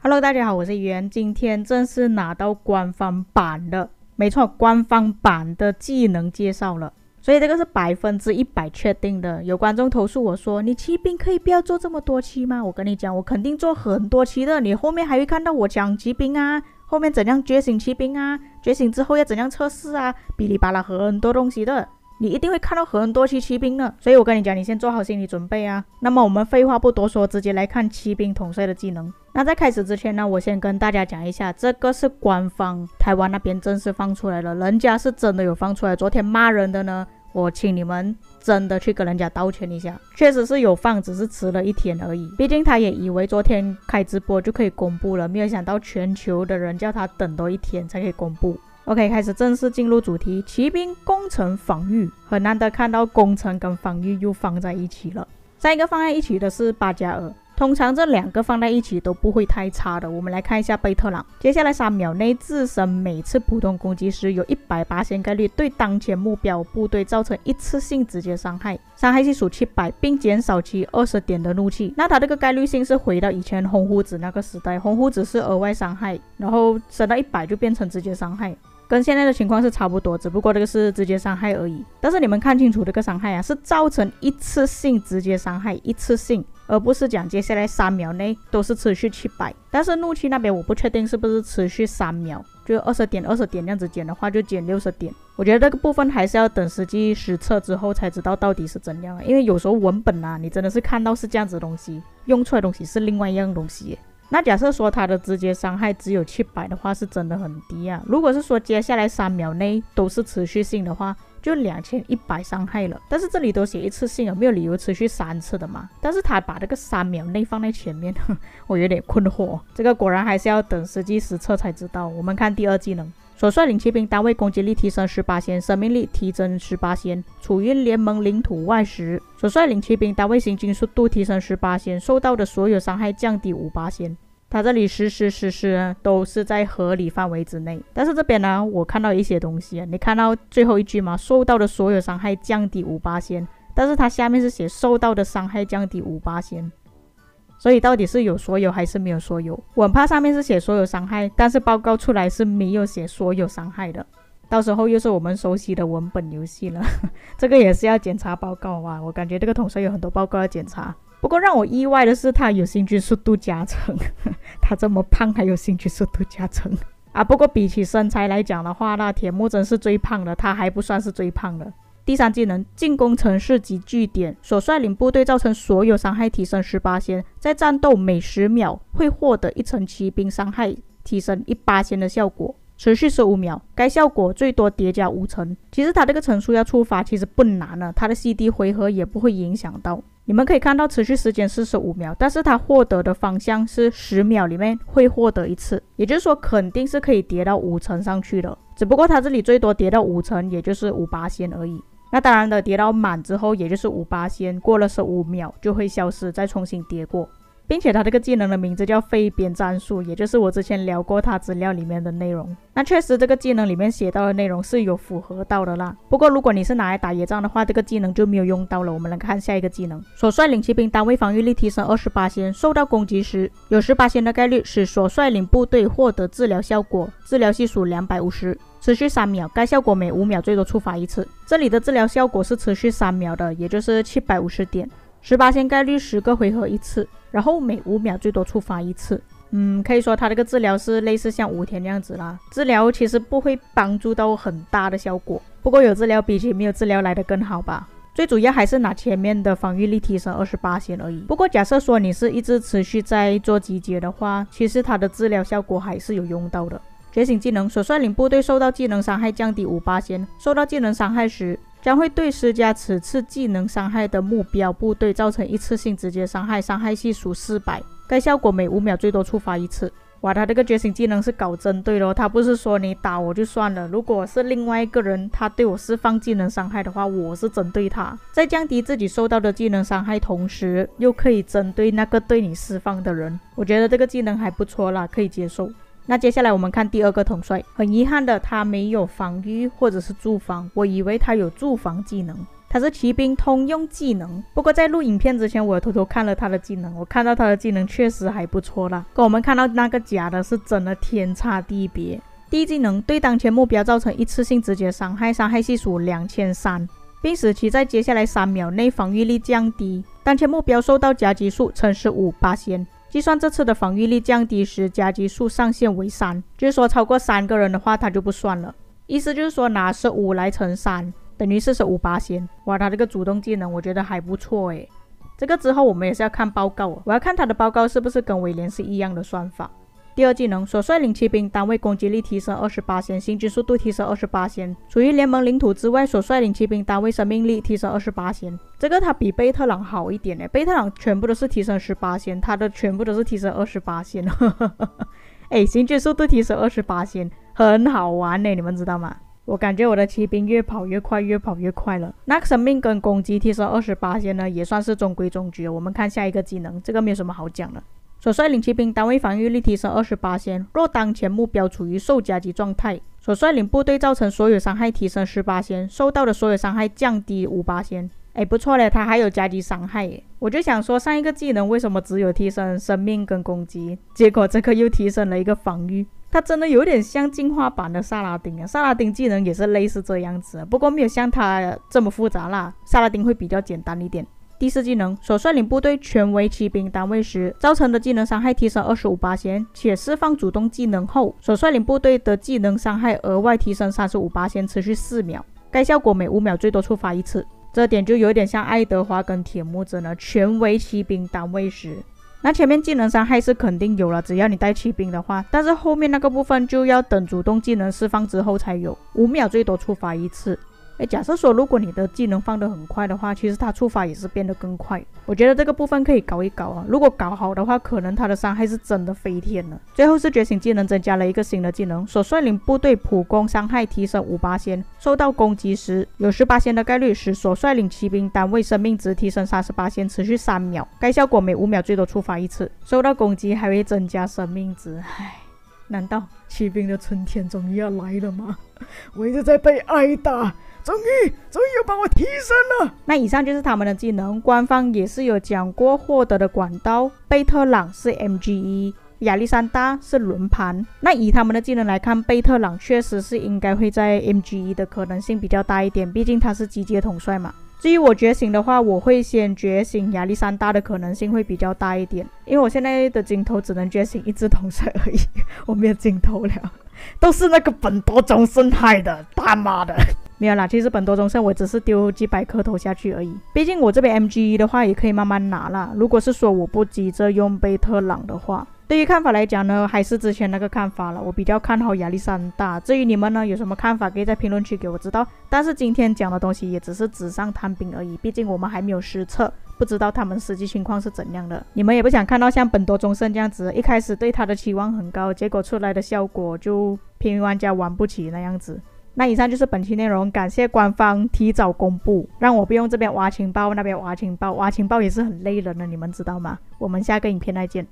Hello，大家好，我是袁，今天正式拿到官方版的，没错，官方版的技能介绍了，所以这个是百分之一百确定的。有观众投诉我说，你骑兵可以不要做这么多期吗？我跟你讲，我肯定做很多期的，你后面还会看到我讲骑兵啊，后面怎样觉醒骑兵啊，觉醒之后要怎样测试啊，哔哩吧啦很多东西的。你一定会看到很多期骑兵的，所以我跟你讲，你先做好心理准备啊。那么我们废话不多说，直接来看骑兵统帅的技能。那在开始之前呢，我先跟大家讲一下，这个是官方台湾那边正式放出来了，人家是真的有放出来。昨天骂人的呢，我请你们真的去跟人家道歉一下，确实是有放，只是迟了一天而已。毕竟他也以为昨天开直播就可以公布了，没有想到全球的人叫他等多一天才可以公布。OK，开始正式进入主题。骑兵攻城防御，很难得看到攻城跟防御又放在一起了。上一个放在一起的是巴加尔，通常这两个放在一起都不会太差的。我们来看一下贝特朗，接下来三秒内自身每次普通攻击时有一百八千概率对当前目标部队造成一次性直接伤害，伤害系数七百，并减少其二十点的怒气。那它这个概率性是回到以前红胡子那个时代，红胡子是额外伤害，然后升到一百就变成直接伤害。跟现在的情况是差不多，只不过这个是直接伤害而已。但是你们看清楚这个伤害啊，是造成一次性直接伤害，一次性，而不是讲接下来三秒内都是持续七百。但是怒气那边我不确定是不是持续三秒，就二十点二十点这样子减的话，就减六十点。我觉得这个部分还是要等实际实测之后才知道到底是怎样。因为有时候文本啊，你真的是看到是这样子东西，用出来东西是另外一样东西。那假设说它的直接伤害只有七百的话，是真的很低啊。如果是说接下来三秒内都是持续性的话，就两千一百伤害了。但是这里都写一次性，有没有理由持续三次的嘛？但是他把这个三秒内放在前面，我有点困惑。这个果然还是要等实际实测才知道。我们看第二技能。所率领骑兵单位攻击力提升十八仙，生命力提升十八仙。处于联盟领土外时，所率领骑兵单位行军速度提升十八仙，受到的所有伤害降低五八仙。它这里实施实施都是在合理范围之内。但是这边呢，我看到一些东西，你看到最后一句吗？受到的所有伤害降低五八仙，但是它下面是写受到的伤害降低五八仙。所以到底是有所有还是没有所有？我怕上面是写所有伤害，但是报告出来是没有写所有伤害的。到时候又是我们熟悉的文本游戏了，这个也是要检查报告啊。我感觉这个统帅有很多报告要检查。不过让我意外的是，他有星君速度加成，他这么胖还有星君速度加成啊。不过比起身材来讲的话，那铁木真是最胖的，他还不算是最胖的。第三技能进攻城市及据点，所率领部队造成所有伤害提升十八仙，在战斗每十秒会获得一层骑兵伤害提升一八仙的效果，持续十五秒，该效果最多叠加五层。其实它这个层数要触发其实不难了，它的 CD 回合也不会影响到。你们可以看到持续时间四十五秒，但是它获得的方向是十秒里面会获得一次，也就是说肯定是可以叠到五层上去的，只不过它这里最多叠到五层，也就是五八仙而已。那当然的，叠到满之后，也就是五八仙，过了十五秒就会消失，再重新叠过。并且它这个技能的名字叫飞边战术，也就是我之前聊过它资料里面的内容。那确实这个技能里面写到的内容是有符合到的啦。不过如果你是拿来打野战的话，这个技能就没有用到了。我们来看下一个技能：所率领骑兵单位防御力提升二十八仙，受到攻击时有十八仙的概率使所率领部队获得治疗效果，治疗系数两百五十，持续三秒。该效果每五秒最多触发一次。这里的治疗效果是持续三秒的，也就是七百五十点。十八仙概率十个回合一次，然后每五秒最多触发一次。嗯，可以说它这个治疗是类似像五天那样子啦。治疗其实不会帮助到很大的效果，不过有治疗比起没有治疗来的更好吧。最主要还是拿前面的防御力提升二十八仙而已。不过假设说你是一直持续在做集结的话，其实它的治疗效果还是有用到的。觉醒技能所率领部队受到技能伤害降低五八仙，受到技能伤害时。将会对施加此次技能伤害的目标部队造成一次性直接伤害，伤害系数四百。该效果每五秒最多触发一次。哇，他这个觉醒技能是搞针对咯，他不是说你打我就算了。如果是另外一个人，他对我释放技能伤害的话，我是针对他，在降低自己受到的技能伤害同时，又可以针对那个对你释放的人。我觉得这个技能还不错啦，可以接受。那接下来我们看第二个统帅，很遗憾的他没有防御或者是住房，我以为他有住房技能。他是骑兵通用技能。不过在录影片之前，我偷偷看了他的技能，我看到他的技能确实还不错啦，跟我们看到那个假的是真的天差地别。第一技能对当前目标造成一次性直接伤害，伤害系数两千三，并使其在接下来三秒内防御力降低。当前目标受到夹击数乘十五八仙，计算这次的防御力降低时，加击数上限为三，就是说超过三个人的话，它就不算了。意思就是说拿十五来乘三，等于四十五八仙。哇，他这个主动技能我觉得还不错诶。这个之后我们也是要看报告，我要看他的报告是不是跟威廉是一样的算法。第二技能所率领骑兵单位攻击力提升二十八仙，行军速度提升二十八仙。处于联盟领土之外所率领骑兵单位生命力提升二十八仙。这个它比贝特朗好一点诶，贝特朗全部都是提升十八仙，它的全部都是提升二十八仙。哎，行军速度提升二十八仙，很好玩呢，你们知道吗？我感觉我的骑兵越跑越快，越跑越快了。那个生命跟攻击提升二十八仙呢，也算是中规中矩。我们看下一个技能，这个没有什么好讲的。所率领骑兵单位防御力提升二十八仙，若当前目标处于受夹击状态，所率领部队造成所有伤害提升十八仙，受到的所有伤害降低五八仙。哎，不错嘞，它还有夹击伤害。我就想说，上一个技能为什么只有提升生命跟攻击，结果这个又提升了一个防御，它真的有点像进化版的萨拉丁啊。萨拉丁技能也是类似这样子，不过没有像它这么复杂啦。萨拉丁会比较简单一点。第四技能所率领部队全为骑兵单位时，造成的技能伤害提升二十五八仙，且释放主动技能后，所率领部队的技能伤害额外提升三十五八仙，持续四秒。该效果每五秒最多触发一次。这点就有点像爱德华跟铁木真了，全为骑兵单位时，那前面技能伤害是肯定有了，只要你带骑兵的话，但是后面那个部分就要等主动技能释放之后才有，五秒最多触发一次。哎，假设说如果你的技能放得很快的话，其实它触发也是变得更快。我觉得这个部分可以搞一搞啊。如果搞好的话，可能它的伤害是真的飞天了。最后是觉醒技能增加了一个新的技能，所率领部队普攻伤害提升五八仙，受到攻击时有十八仙的概率使所率领骑兵单位生命值提升三十八仙，持续三秒。该效果每五秒最多触发一次，受到攻击还会增加生命值。唉，难道骑兵的春天终于要来了吗？我一直在被挨打。终于，终于又把我提升了。那以上就是他们的技能，官方也是有讲过获得的管道。贝特朗是 MGE，亚历山大是轮盘。那以他们的技能来看，贝特朗确实是应该会在 MGE 的可能性比较大一点，毕竟他是机械统帅嘛。至于我觉醒的话，我会先觉醒亚历山大的可能性会比较大一点，因为我现在的镜头只能觉醒一只统帅而已，我没有镜头了，都是那个本多忠胜害的，他妈的！没有啦，其实本多中胜我只是丢几百颗头下去而已。毕竟我这边 M G 一的话也可以慢慢拿啦。如果是说我不急着用贝特朗的话，对于看法来讲呢，还是之前那个看法了。我比较看好亚历山大。至于你们呢，有什么看法，可以在评论区给我知道。但是今天讲的东西也只是纸上谈兵而已，毕竟我们还没有实测，不知道他们实际情况是怎样的。你们也不想看到像本多中胜这样子，一开始对他的期望很高，结果出来的效果就平民玩家玩不起那样子。那以上就是本期内容，感谢官方提早公布，让我不用这边挖情报，那边挖情报，挖情报也是很累人的，你们知道吗？我们下个影片再见。